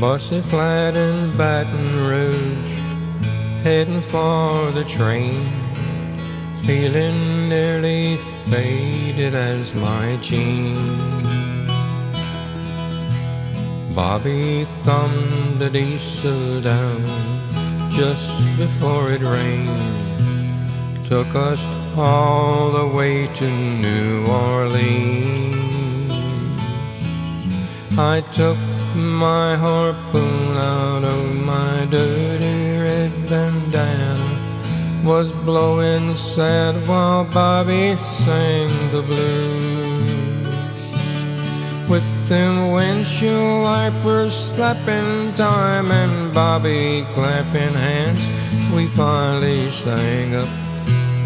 Busted flat in Baton Rouge, heading for the train, feeling nearly faded as my jeans. Bobby thumbed the diesel down just before it rained, took us all the way to New Orleans. I took my harpoon out of my dirty red bandana, was blowing sad while Bobby sang the blues. With them windshield wipers slapping time and Bobby clapping hands, we finally sang up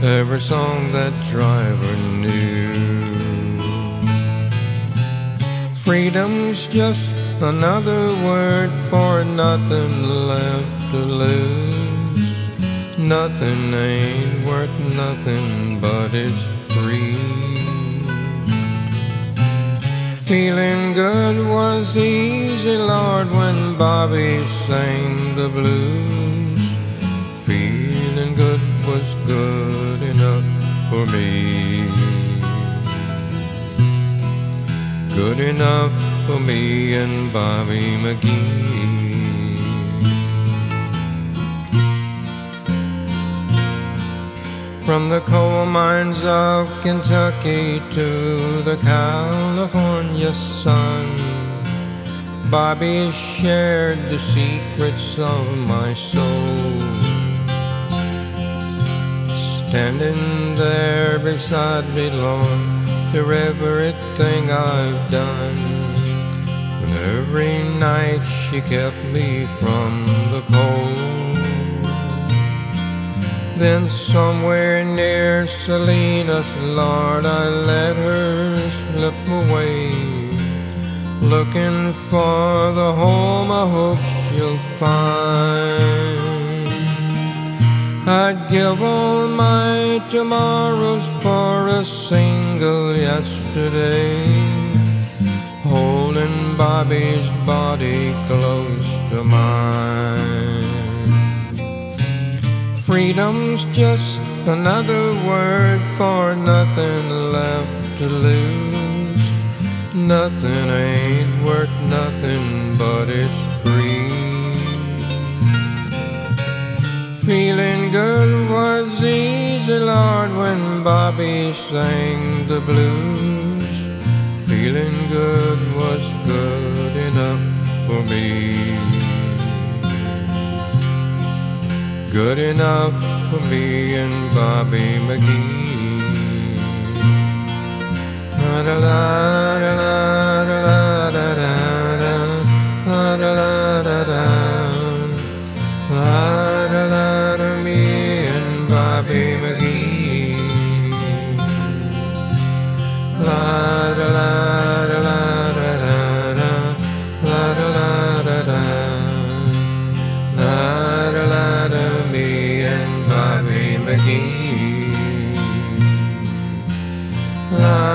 every song that driver knew. Freedom's just another word for nothing left to lose. Nothing ain't worth nothing, but it's free. Feeling good was easy, Lord, when Bobby sang the blues. Feeling good was good enough for me. Good enough for me and Bobby McGee. From the coal mines of Kentucky to the California sun, Bobby shared the secrets of my soul. Standing there beside me, Lord, through everything I've done. And every night she kept me from the cold. Then somewhere near Salinas, Lord, I let her slip away. Looking for the home I hope she'll find. I'd give all my tomorrows for a single yesterday. Holding Bobby's body close to mine. Freedom's just another word for nothing left to lose. Nothing ain't worth nothing, but it's free. Feeling good was easy, Lord, when Bobby sang the blues. Feeling good was good enough for me. Good enough for me and Bobby McGee. La, la. Mary McGee. La da la da la da da da, la da la la la Bobby McGee. La